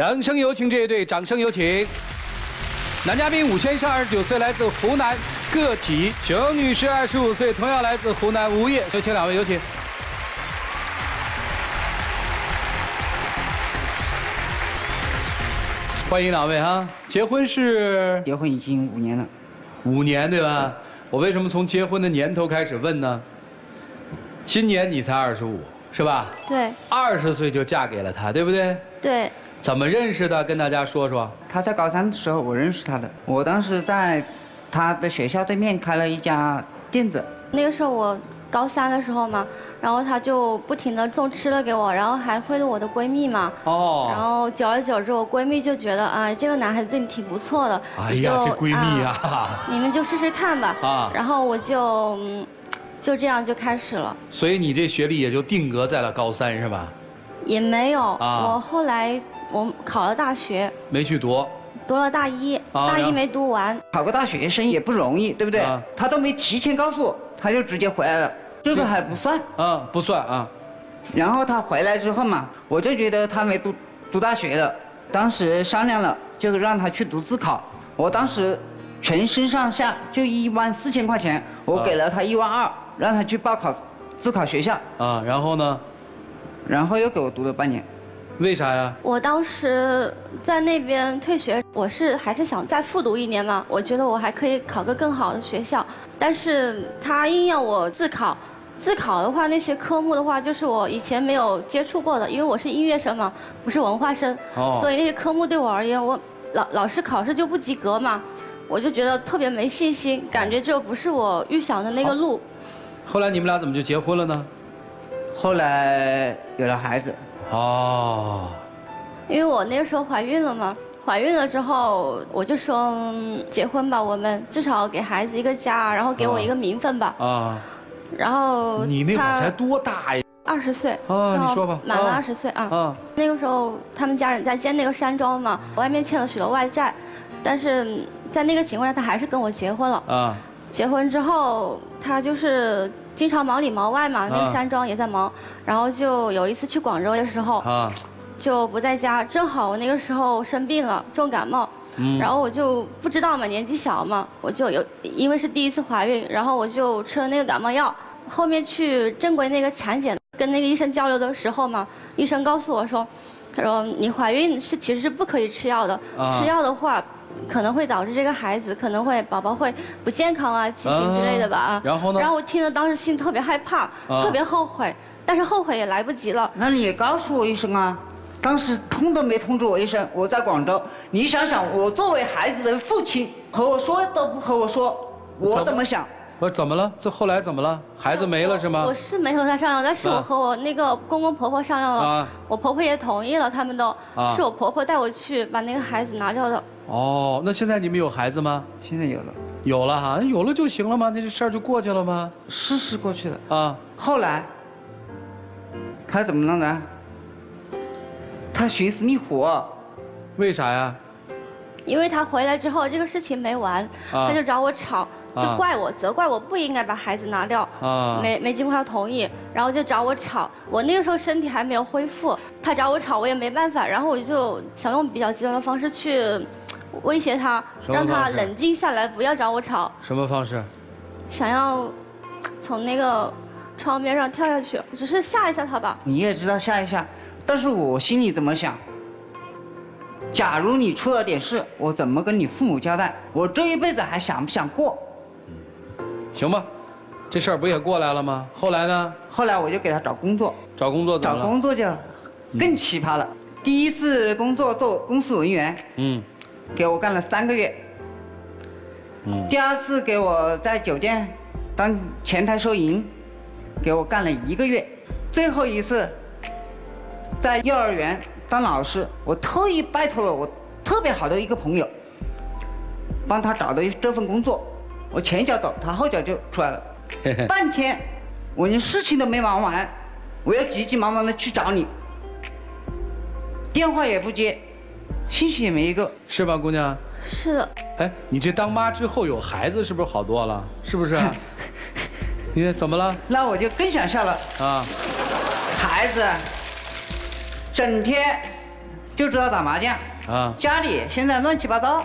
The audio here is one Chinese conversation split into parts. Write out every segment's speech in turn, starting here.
掌声有请这一对，掌声有请。男嘉宾武先生，二十九岁，来自湖南；个体熊女士，二十五岁，同样来自湖南。无业，有请两位，有请。欢迎两位哈，结婚是结婚已经五年了，五年对吧？我为什么从结婚的年头开始问呢？今年你才二十五是吧？对二十岁就嫁给了他，对不对？对，怎么认识的？跟大家说说。他在高三的时候我认识他的，我当时在他的学校对面开了一家店子。那个时候我高三的时候嘛，然后他就不停的送吃的给我，然后还贿赂我的闺蜜嘛。哦。然后久而久之，我闺蜜就觉得啊，这个男孩子对你挺不错的。哎呀，这闺蜜呀、啊你们就试试看吧。啊然后我就嗯就这样就开始了，所以你这学历也就定格在了高三是吧？也没有。啊我后来我考了大学，没去读。读了大一，啊大一没读完。考个大学生也不容易，对不对？啊他都没提前告诉我，他就直接回来了，这个还不算。啊，不算啊。然后他回来之后嘛，我就觉得他没读读大学了，当时商量了，就让他去读自考。我当时全身上下就一万四千块钱，我啊给了他一万二，让他去报考自考学校，啊，然后呢？然后又给我读了半年。为啥呀？我当时在那边退学，我是还是想再复读一年嘛，我觉得我还可以考个更好的学校，但是他硬要我自考，自考的话那些科目的话就是我以前没有接触过的，因为我是音乐生嘛，不是文化生，哦所以那些科目对我而言，我老老师考试就不及格嘛，我就觉得特别没信心，感觉这不是我预想的那个路。后来你们俩怎么就结婚了呢？后来有了孩子，哦，因为我那个时候怀孕了嘛，怀孕了之后我就说嗯结婚吧，我们至少给孩子一个家，然后给我一个名分吧。啊，然后你那会儿他才多大呀？二十岁。啊你说吧满了啊二十岁啊。啊那个时候他们家人在建那个山庄嘛，外面欠了许多外债，但是嗯在那个情况下他还是跟我结婚了。啊，结婚之后，他就是经常忙里忙外嘛，那啊个山庄也在忙。然后就有一次去广州的时候，啊，就不在家，正好我那个时候生病了，重感冒。嗯然后我就不知道嘛，年纪小嘛，我就有因为是第一次怀孕，然后我就吃了那个感冒药。后面去正规那个产检，跟那个医生交流的时候嘛，医生告诉我说，他说你怀孕是其实是不可以吃药的，啊吃药的话可能会导致这个孩子可能会宝宝会不健康啊、畸形之类的吧啊。然后呢然后我听了当时心特别害怕，啊特别后悔，但是后悔也来不及了。那你也告诉我一声啊！当时通都没通知我一声，我在广州。你想想，我作为孩子的父亲，和我说都不和我说，我怎么想？不是怎么了？这后来怎么了？孩子没了是吗我？是没和他商量，但是啊我和我那个公公婆婆商量了，啊我婆婆也同意了，他们都，啊是我婆婆带我去把那个孩子拿掉的。哦，那现在你们有孩子吗？现在有了，有了哈，那有了就行了吗？那这事儿就过去了吗？是是过去了。啊，后来，他怎么弄的？他寻死觅活，为啥呀？因为他回来之后，这个事情没完，啊他就找我吵，就啊怪我，责怪我不应该把孩子拿掉，啊没没经过他同意，然后就找我吵。我那个时候身体还没有恢复，他找我吵我也没办法，然后我就想用比较极端的方式去威胁他，让他冷静下来，不要找我吵。什么方式？想要从那个窗边上跳下去，只是吓一吓他吧。你也知道吓一吓，但是我心里怎么想？假如你出了点事，我怎么跟你父母交代？我这一辈子还想不想过？行吧，这事儿不也过来了吗？后来呢？后来我就给他找工作，找工作怎么了？找工作就更奇葩了。第一次工作做公司文员，嗯给我干了三个月。嗯第二次给我在酒店当前台收银，给我干了一个月。最后一次在幼儿园当老师，我特意拜托了我特别好的一个朋友，帮他找的这份工作。我前脚走，他后脚就出来了嘿嘿。半天，我连事情都没忙完，我要急急忙忙的去找你，电话也不接，信息也没一个。是吧，姑娘？是的，哎，你这当妈之后有孩子，是不是好多了？是不是？你怎么了？那我就更想笑了。啊，孩子整天就知道打麻将。啊家里现在乱七八糟，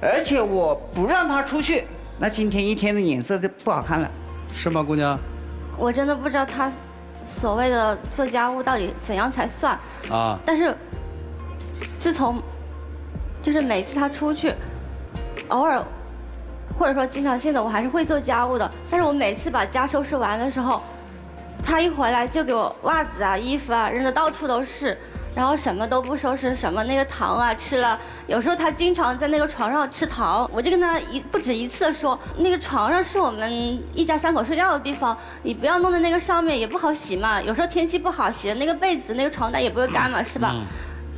而且我不让他出去，那今天一天的脸色就不好看了。是吗，姑娘？我真的不知道他所谓的做家务到底怎样才算。啊，但是自从就是每次他出去，偶尔或者说经常性的，我还是会做家务的。但是我每次把家收拾完的时候，他一回来就给我袜子啊、衣服啊扔的到处都是，然后什么都不收拾，什么那个糖啊吃了。有时候他经常在那个床上吃糖，我就跟他一不止一次说，那个床上是我们一家三口睡觉的地方，你不要弄在那个上面，也不好洗嘛。有时候天气不好，洗的那个被子、那个床单也不会干嘛，是吧？嗯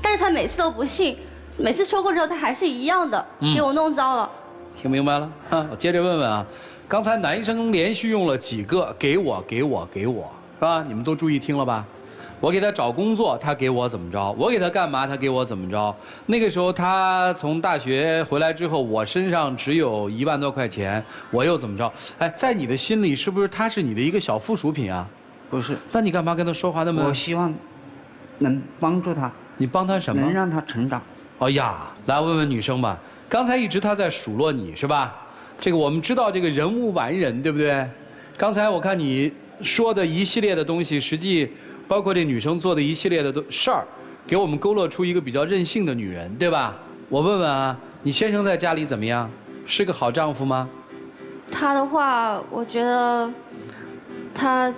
但是他每次都不信，每次说过之后，他还是一样的嗯给我弄糟了。听明白了？哈，我接着问问啊，刚才男生连续用了几个“给我，给我，给我”，是吧？你们都注意听了吧？我给他找工作，他给我怎么着？我给他干嘛，他给我怎么着？那个时候他从大学回来之后，我身上只有一万多块钱，我又怎么着？哎，在你的心里，是不是他是你的一个小附属品啊？不是，那你干嘛跟他说话那么？我希望能帮助他，你帮他什么？能让他成长。哎呀，来问问女生吧。刚才一直他在数落你是吧？这个我们知道这个人无完人，对不对？刚才我看你说的一系列的东西，实际包括这女生做的一系列的事儿，给我们勾勒出一个比较任性的女人，对吧？我问问啊，你先生在家里怎么样？是个好丈夫吗？他的话，我觉得他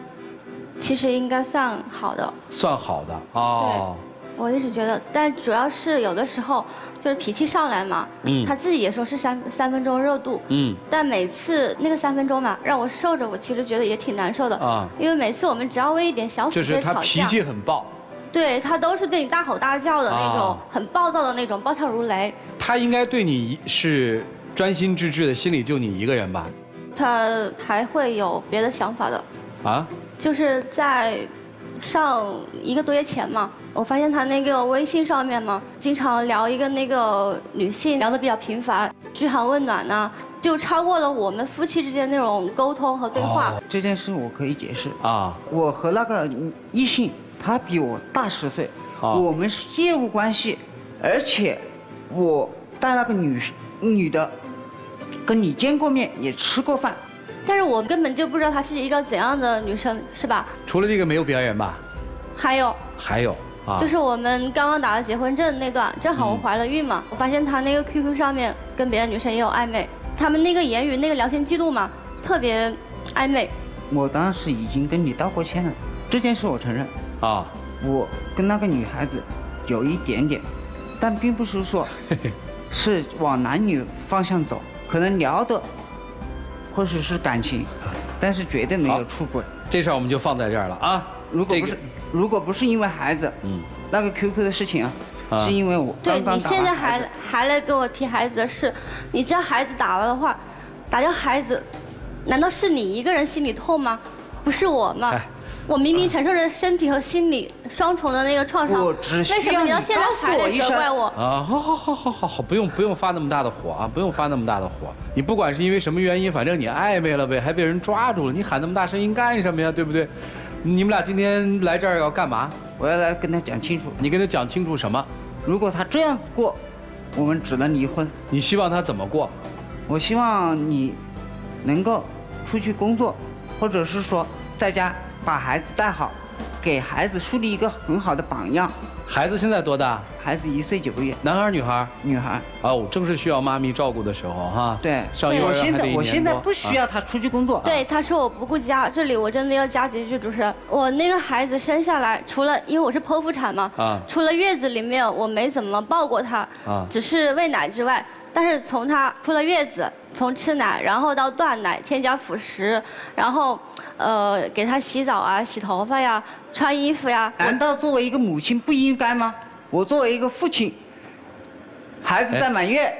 其实应该算好的。算好的哦。我一直觉得，但主要是有的时候就是脾气上来嘛，嗯。他自己也说是三三分钟热度，嗯。但每次那个三分钟嘛，让我受着，我其实觉得也挺难受的，啊。因为每次我们只要为一点小就事情吵架，是他脾气很暴，对他都是对你大吼大叫的那种，啊。很暴躁的那种，暴跳如雷。他应该对你是专心致志的，心里就你一个人吧？他还会有别的想法的，啊？就是在上一个多月前嘛，我发现他那个微信上面嘛，经常聊一个那个女性，聊得比较频繁，嘘寒问暖呐、就超过了我们夫妻之间那种沟通和对话。哦这件事我可以解释。啊我和那个异性，他比我大十岁，啊我们是业务关系，而且我带那个女女的跟你见过面，也吃过饭。但是我根本就不知道她是一个怎样的女生，是吧？除了这个没有表演吧？还有还有啊？就是我们刚刚打了结婚证那段，正好我嗯怀了孕嘛，我发现他那个 QQ 上面跟别的女生也有暧昧，他们那个言语那个聊天记录嘛，特别暧昧。我当时已经跟你道过歉了，这件事我承认。啊，我跟那个女孩子有一点点，但并不是说嘿 嘿是往男女方向走，可能聊的或许是感情，但是绝对没有出轨。这事儿我们就放在这儿了啊。如果不是，如果不是因为孩子，嗯那个 QQ 的事情啊，啊是因为我对你现在还还来跟我提孩子的事，你知道孩子打了的话，打掉孩子，难道是你一个人心里痛吗？不是我吗？哎我明明承受着身体和心理双重的那个创伤，我只为什么你到要现在还来我一声责怪我？啊，好好好好好好，不用不用发那么大的火啊，不用发那么大的火。你不管是因为什么原因，反正你暧昧了呗，还被人抓住了，你喊那么大声音干什么呀？对不对？你们俩今天来这儿要干嘛？我要来跟他讲清楚，你跟他讲清楚什么？如果他这样子过，我们只能离婚。你希望他怎么过？我希望你能够出去工作，或者是说在家把孩子带好，给孩子树立一个很好的榜样。孩子现在多大？孩子一岁九个月，男孩儿女孩儿？女孩。哦，正是需要妈咪照顾的时候哈。对，上幼儿我现在我现在多不需要啊他出去工作。对，他说我不顾家，这里我真的要加几句，主持人，我那个孩子生下来，除了因为我是剖腹产嘛，啊除了月子里面我没怎么抱过他，啊只是喂奶之外，但是从他出了月子，从吃奶，然后到断奶，添加辅食，然后呃给他洗澡啊、洗头发呀、穿衣服呀，难道作为一个母亲不应该吗？我作为一个父亲，孩子在满月，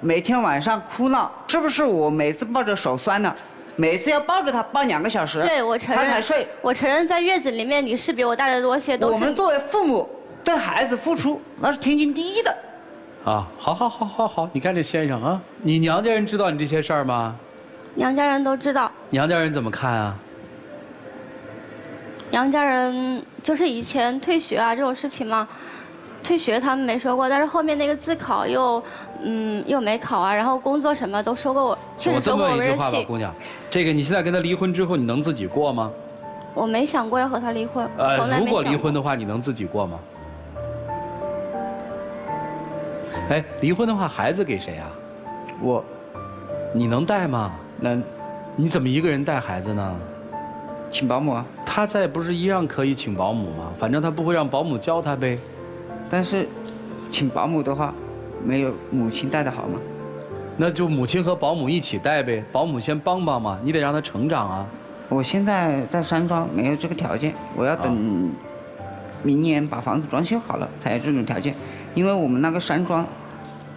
每天晚上哭闹，是不是我每次抱着手酸呢？每次要抱着他抱两个小时，对我承认，他才睡。我承认在月子里面你是比我带的多些，都是我们作为父母对孩子付出，那是天经地义的。啊，好好好好好，你看这先生啊，你娘家人知道你这些事儿吗？娘家人都知道。娘家人怎么看啊？娘家人就是以前退学啊这种事情嘛，退学他们没说过，但是后面那个自考又嗯又没考啊，然后工作什么都说过我，确我这么实说过一句话吧，姑娘，这个你现在跟他离婚之后，你能自己过吗？我没想过要和他离婚，从呃，来如果没想过。离婚的话，你能自己过吗？哎，离婚的话，孩子给谁啊？我你能带吗？那你怎么一个人带孩子呢？请保姆啊，他在不是一样可以请保姆吗？反正他不会让保姆教他呗。但是请保姆的话，没有母亲带的好吗？那就母亲和保姆一起带呗，保姆先帮帮嘛，你得让他成长啊。我现在在山庄没有这个条件，我要等明年把房子装修好了才有这种条件，因为我们那个山庄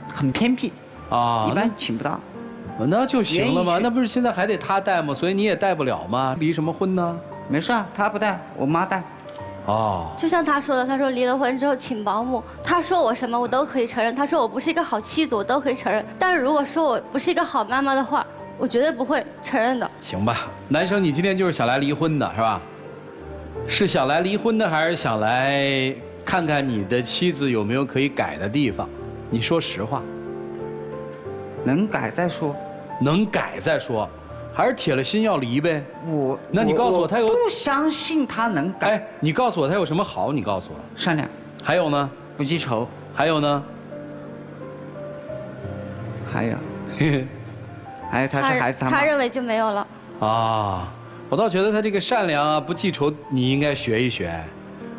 很偏僻，啊，一般请不到。那那就行了嘛，愿意去那不是现在还得他带吗？所以你也带不了吗？离什么婚呢？没事啊，他不带，我妈带。哦，就像他说的，他说离了婚之后请保姆，他说我什么我都可以承认，他说我不是一个好妻子我都可以承认，但是如果说我不是一个好妈妈的话，我绝对不会承认的。行吧，男生，你今天就是想来离婚的是吧？是想来离婚的，还是想来看看你的妻子有没有可以改的地方？你说实话，能改再说。能改再说，还是铁了心要离呗？我那你告诉我他有不相信他能改。哎，你告诉我他有什么好？你告诉我。善良，还有呢？不记仇，还有呢？还有嘿嘿 还有他是孩子他他认为就没有了。啊，我倒觉得他这个善良啊、不记仇，你应该学一学。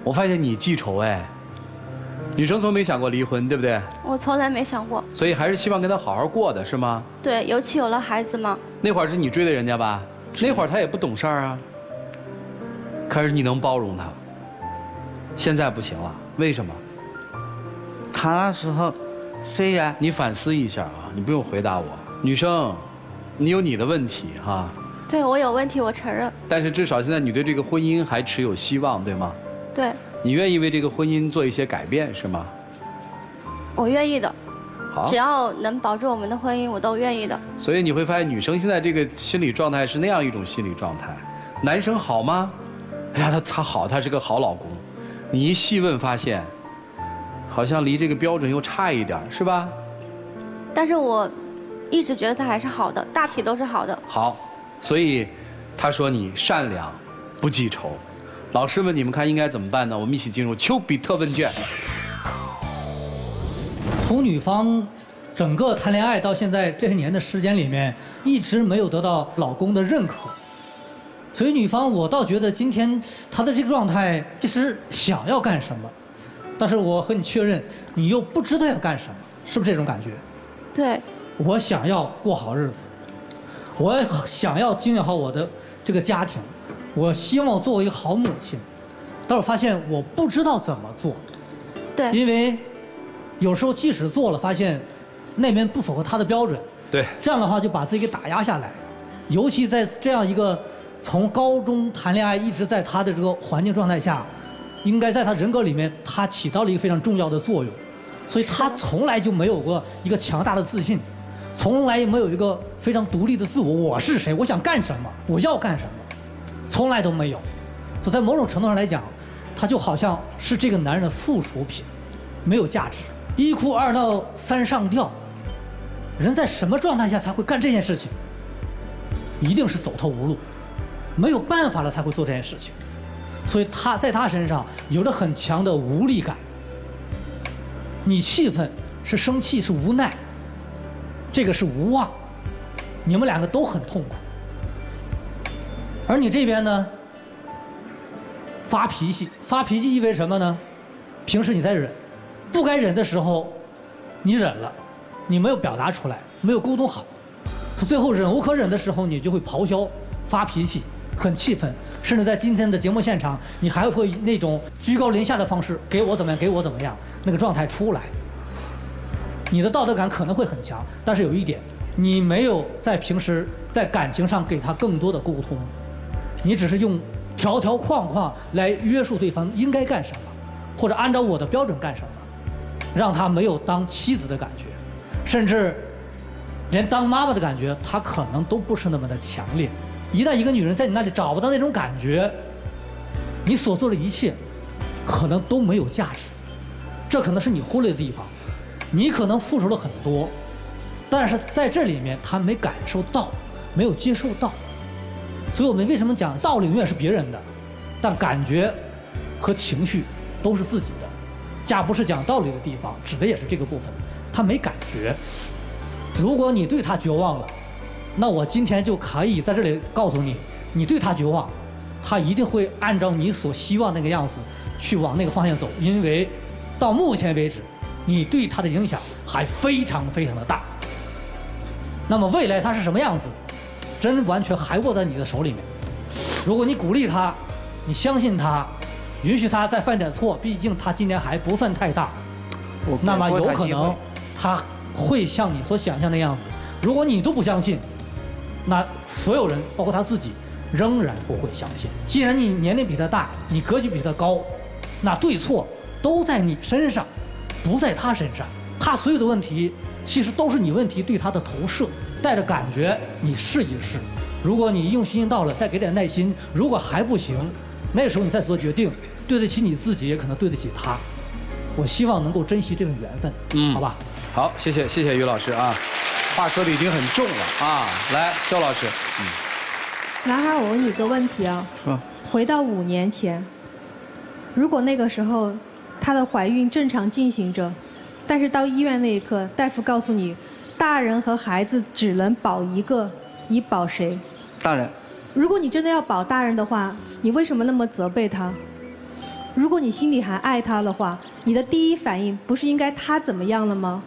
我发现你记仇哎，女生从没想过离婚，对不对？我从来没想过，所以还是希望跟他好好过的，是吗？对，尤其有了孩子嘛，那会儿是你追的人家吧？那会儿他也不懂事儿啊。可是你能包容他，现在不行了，为什么？他那时候虽然你反思一下啊，你不用回答我。女生，你有你的问题哈、对我有问题，我承认，但是至少现在你对这个婚姻还持有希望，对吗？对你愿意为这个婚姻做一些改变，是吗？我愿意的，好只。要能保住我们的婚姻，我都愿意的。所以你会发现，女生现在这个心理状态是那样一种心理状态。男生好吗？哎呀，他他好，他是个好老公。你一细问发现，好像离这个标准又差一点儿，是吧？但是我一直觉得他还是好的，大体都是好的。好，所以他说你善良，不记仇。老师们，你们看应该怎么办呢？我们一起进入丘比特问卷。从女方整个谈恋爱到现在这些年的时间里面，一直没有得到老公的认可，所以女方我倒觉得今天她的这个状态，其实想要干什么，但是我和你确认，你又不知道要干什么，是不是这种感觉？对，我想要过好日子，我想要经营好我的这个家庭，我希望作为一个好母亲，但是我发现我不知道怎么做。对，因为有时候即使做了，发现那边不符合他的标准，对，这样的话就把自己给打压下来。尤其在这样一个从高中谈恋爱一直在他的这个环境状态下，应该在他人格里面，他起到了一个非常重要的作用。所以他从来就没有过一个强大的自信，从来也没有一个非常独立的自我。我是谁？我想干什么？我要干什么？从来都没有。所以在某种程度上来讲，他就好像是这个男人的附属品，没有价值。一哭二闹三上吊，人在什么状态下才会干这件事情？一定是走投无路，没有办法了才会做这件事情。所以他在他身上有着很强的无力感。你气愤是生气是无奈，这个是无望，你们两个都很痛苦。而你这边呢，发脾气，发脾气意味什么呢？平时你在忍，不该忍的时候，你忍了，你没有表达出来，没有沟通好，最后忍无可忍的时候，你就会咆哮、发脾气，很气愤，甚至在今天的节目现场，你还会那种居高临下的方式，给我怎么样，给我怎么样，那个状态出来。你的道德感可能会很强，但是有一点，你没有在平时在感情上给他更多的沟通，你只是用条条框框来约束对方应该干什么，或者按照我的标准干什么，让他没有当妻子的感觉，甚至连当妈妈的感觉，他可能都不是那么的强烈。一旦一个女人在你那里找不到那种感觉，你所做的一切可能都没有价值。这可能是你忽略的地方。你可能付出了很多，但是在这里面他没感受到，没有接受到。所以我们为什么讲道理永远是别人的，但感觉和情绪都是自己的。家不是讲道理的地方，指的也是这个部分。他没感觉。如果你对他绝望了，那我今天就可以在这里告诉你，你对他绝望，他一定会按照你所希望那个样子去往那个方向走，因为到目前为止，你对他的影响还非常非常的大。那么未来他是什么样子，真完全还握在你的手里面。如果你鼓励他，你相信他，允许他再犯点错，毕竟他今年还不算太大，那么有可能他会像你所想象的样子。如果你都不相信，那所有人，包括他自己，仍然不会相信。既然你年龄比他大，你格局比他高，那对错都在你身上，不在他身上。他所有的问题，其实都是你问题对他的投射。带着感觉，你试一试。如果你用心到了，再给点耐心。如果还不行，那时候你再做决定，对得起你自己，也可能对得起他。我希望能够珍惜这份缘分，嗯，好吧？好，谢谢谢谢于老师啊，话说的已经很重了啊。来，肖老师，嗯，男孩，我问你个问题啊，嗯回到五年前，如果那个时候她的怀孕正常进行着，但是到医院那一刻，大夫告诉你。大人和孩子只能保一个，你保谁？大人。如果你真的要保大人的话，你为什么那么责备他？如果你心里还爱他的话，你的第一反应不是应该他怎么样了吗？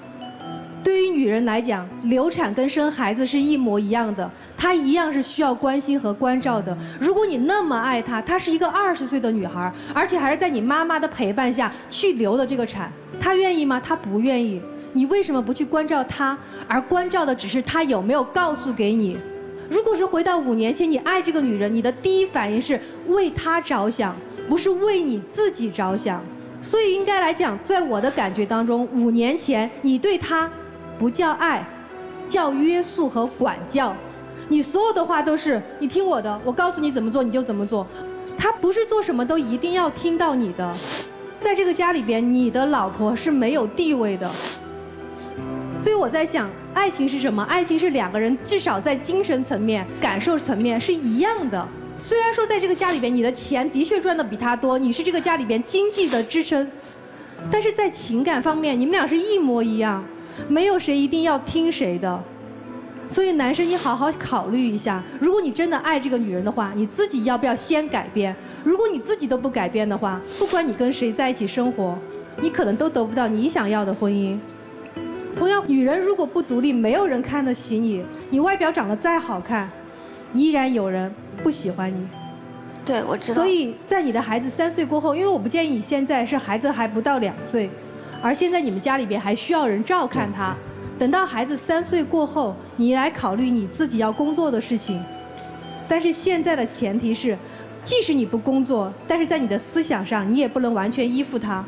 对于女人来讲，流产跟生孩子是一模一样的，她一样是需要关心和关照的。如果你那么爱她，她是一个二十岁的女孩，而且还是在你妈妈的陪伴下去流的这个产，她愿意吗？她不愿意。你为什么不去关照他，而关照的只是他有没有告诉给你？如果是回到五年前，你爱这个女人，你的第一反应是为她着想，不是为你自己着想。所以应该来讲，在我的感觉当中，五年前你对她不叫爱，叫约束和管教。你所有的话都是你听我的，我告诉你怎么做你就怎么做。他不是做什么都一定要听到你的。在这个家里边，你的老婆是没有地位的。所以我在想，爱情是什么？爱情是两个人至少在精神层面、感受层面是一样的。虽然说在这个家里边，你的钱的确赚的比他多，你是这个家里边经济的支撑，但是在情感方面，你们俩是一模一样，没有谁一定要听谁的。所以男生，你好好考虑一下，如果你真的爱这个女人的话，你自己要不要先改变？如果你自己都不改变的话，不管你跟谁在一起生活，你可能都得不到你想要的婚姻。同样，女人如果不独立，没有人看得起你。你外表长得再好看，依然有人不喜欢你。对，我知道。所以在你的孩子三岁过后，因为我不建议你现在是孩子还不到两岁，而现在你们家里边还需要人照看他。等到孩子三岁过后，你来考虑你自己要工作的事情。但是现在的前提是，即使你不工作，但是在你的思想上，你也不能完全依附他。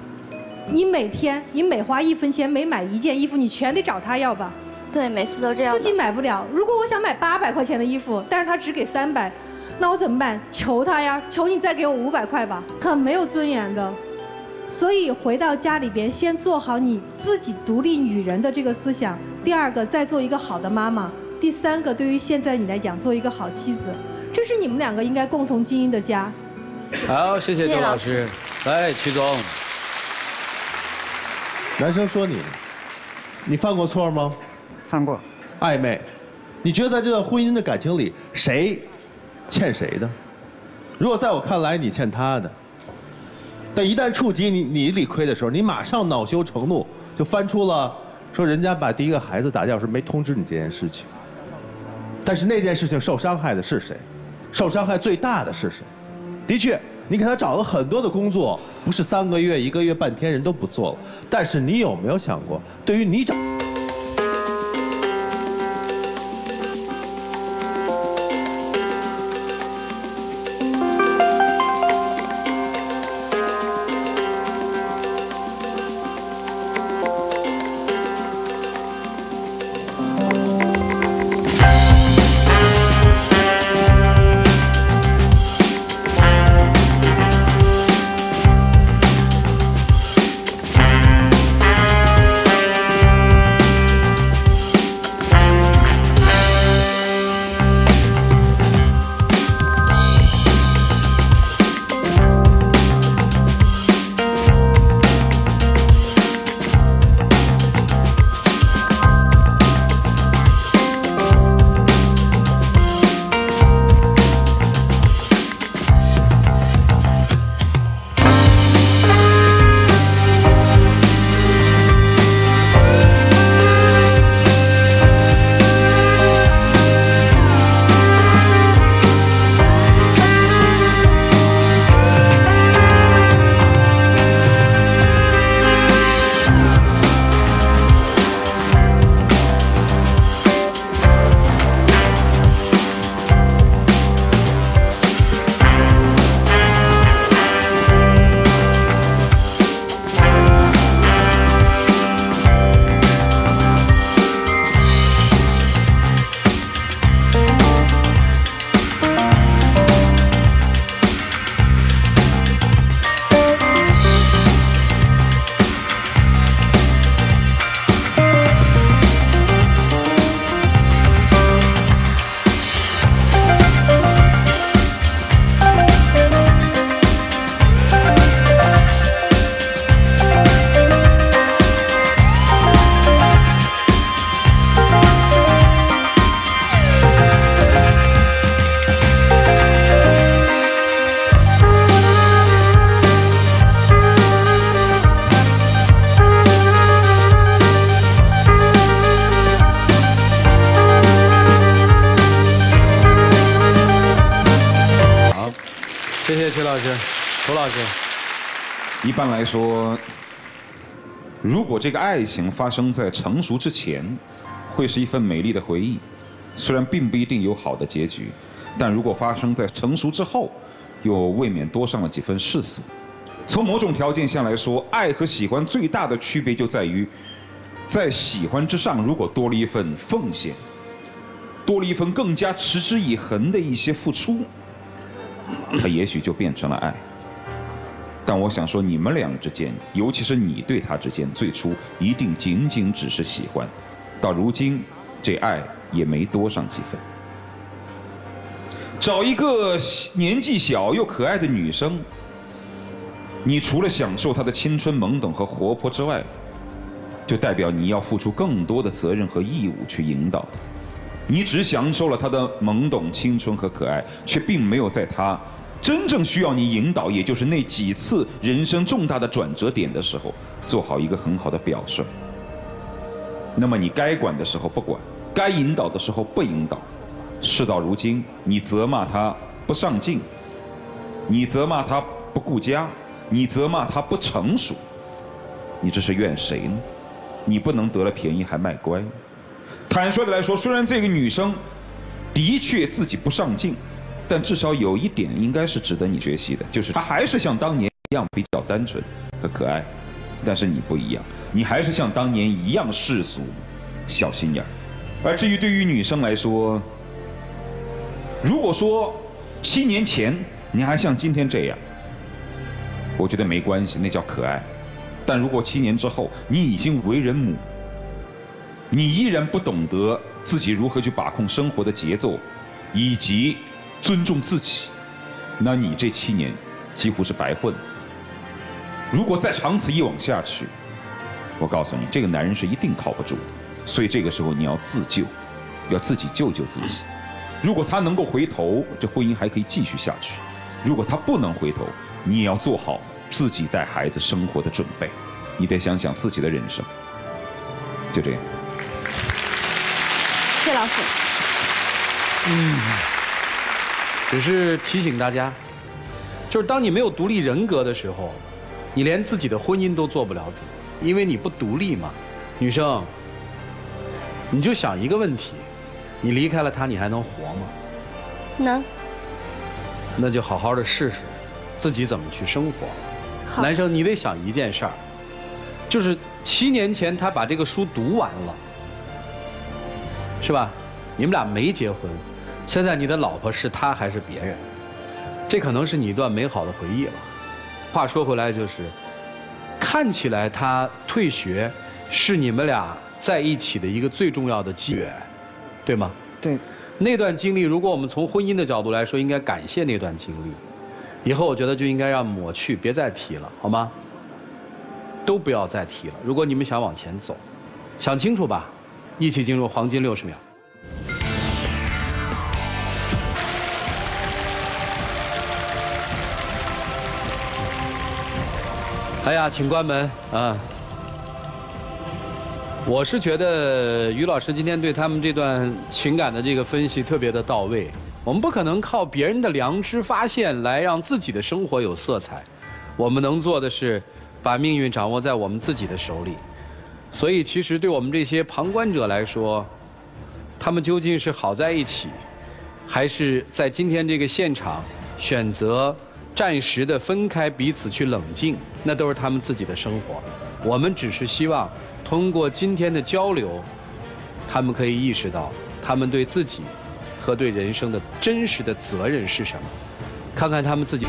你每天，你每花一分钱，每买一件衣服，你全得找他要吧？对，每次都这样。自己买不了。如果我想买八百块钱的衣服，但是他只给三百，那我怎么办？求他呀，求你再给我五百块吧。很没有尊严的。所以回到家里边，先做好你自己独立女人的这个思想。第二个，再做一个好的妈妈。第三个，对于现在你来讲，做一个好妻子。这是你们两个应该共同经营的家。好，谢谢周老师。来，曲总。男生说你，你犯过错吗？犯过。暧昧，你觉得在这段婚姻的感情里，谁欠谁的？如果在我看来，你欠他的。但一旦触及你你理亏的时候，你马上恼羞成怒，就翻出了说人家把第一个孩子打掉时没通知你这件事情。但是那件事情受伤害的是谁？受伤害最大的是谁？的确。你给他找了很多的工作，不是三个月、一个月、半天人都不做了。但是你有没有想过，对于你找？一般来说，如果这个爱情发生在成熟之前，会是一份美丽的回忆，虽然并不一定有好的结局，但如果发生在成熟之后，又未免多上了几分世俗。从某种条件下来说，爱和喜欢最大的区别就在于，在喜欢之上，如果多了一份奉献，多了一份更加持之以恒的一些付出，它也许就变成了爱。但我想说，你们俩之间，尤其是你对他之间，最初一定仅仅只是喜欢，到如今，这爱也没多上几分。找一个年纪小又可爱的女生，你除了享受她的青春懵懂和活泼之外，就代表你要付出更多的责任和义务去引导她。你只享受了她的懵懂、青春和可爱，却并没有在她。真正需要你引导，也就是那几次人生重大的转折点的时候，做好一个很好的表率。那么你该管的时候不管，该引导的时候不引导。事到如今，你责骂他不上进，你责骂他不顾家，你责骂他不成熟，你这是怨谁呢？你不能得了便宜还卖乖。坦率的来说，虽然这个女生的确自己不上进。但至少有一点应该是值得你学习的，就是他还是像当年一样比较单纯和可爱，但是你不一样，你还是像当年一样世俗、小心眼儿。而至于对于女生来说，如果说七年前你还像今天这样，我觉得没关系，那叫可爱。但如果七年之后你已经为人母，你依然不懂得自己如何去把控生活的节奏，以及。尊重自己，那你这七年几乎是白混。如果再长此以往下去，我告诉你，这个男人是一定靠不住的。所以这个时候你要自救，要自己救救自己。如果他能够回头，这婚姻还可以继续下去；如果他不能回头，你也要做好自己带孩子生活的准备。你得想想自己的人生。就这样。谢老师。嗯。只是提醒大家，就是当你没有独立人格的时候，你连自己的婚姻都做不了主，因为你不独立嘛。女生，你就想一个问题：你离开了他，你还能活吗？能。那就好好的试试，自己怎么去生活。男生，你得想一件事儿，就是七年前他把这个书读完了，是吧？你们俩没结婚。现在你的老婆是他还是别人？这可能是你一段美好的回忆了。话说回来就是，看起来他退学是你们俩在一起的一个最重要的机缘，对吗？对。那段经历，如果我们从婚姻的角度来说，应该感谢那段经历。以后我觉得就应该让抹去，别再提了，好吗？都不要再提了。如果你们想往前走，想清楚吧，一起进入黄金六十秒。哎呀，请关门啊！我是觉得于老师今天对他们这段情感的这个分析特别的到位。我们不可能靠别人的良知发现来让自己的生活有色彩，我们能做的是把命运掌握在我们自己的手里。所以，其实对我们这些旁观者来说，他们究竟是好在一起，还是在今天这个现场选择？暂时的分开，彼此去冷静，那都是他们自己的生活。我们只是希望通过今天的交流，他们可以意识到他们对自己和对人生的真实的责任是什么，看看他们自己。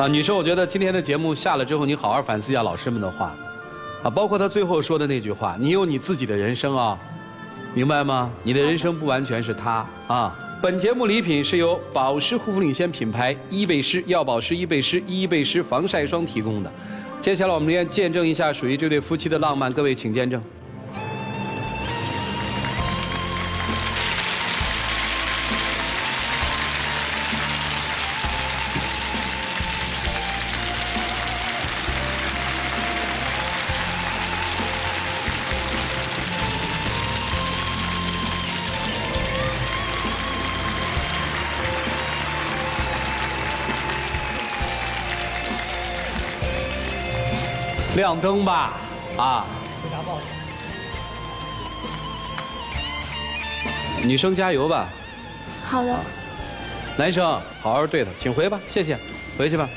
啊，女生，我觉得今天的节目下了之后，你好好反思一下老师们的话，啊，包括他最后说的那句话，你有你自己的人生啊，明白吗？你的人生不完全是他啊。本节目礼品是由保湿护肤领先品牌伊贝诗药保湿伊贝诗伊贝诗防晒霜提供的。接下来我们来见证一下属于这对夫妻的浪漫，各位请见证。亮灯吧，啊！女生加油吧，好的。男生好好对她，请回吧，谢谢，回去吧。